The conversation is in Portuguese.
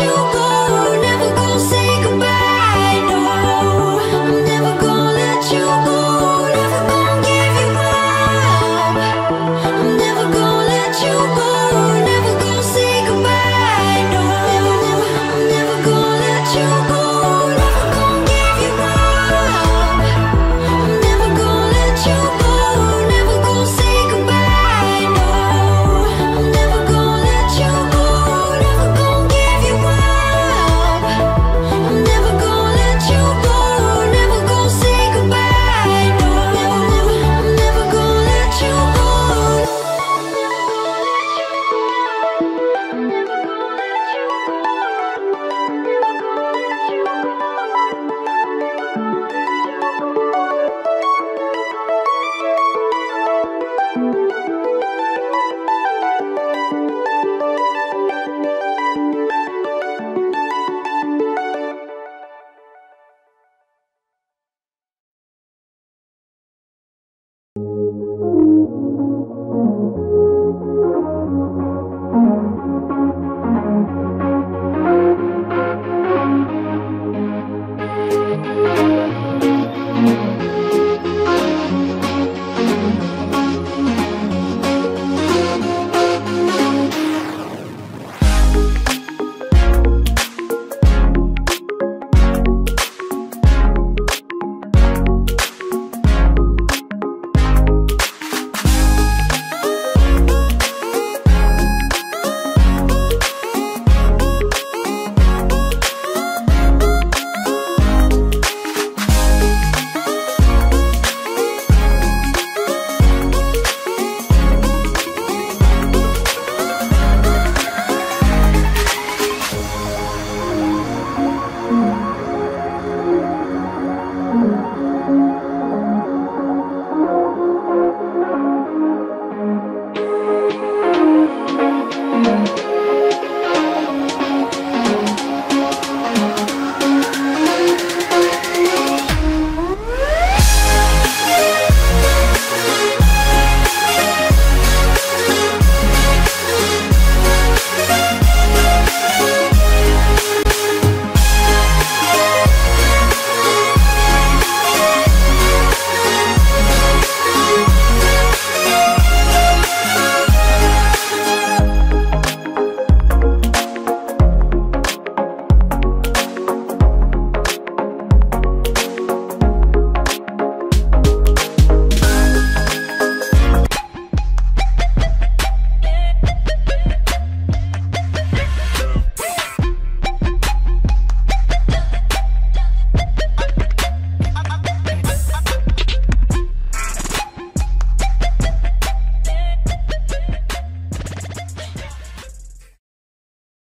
you.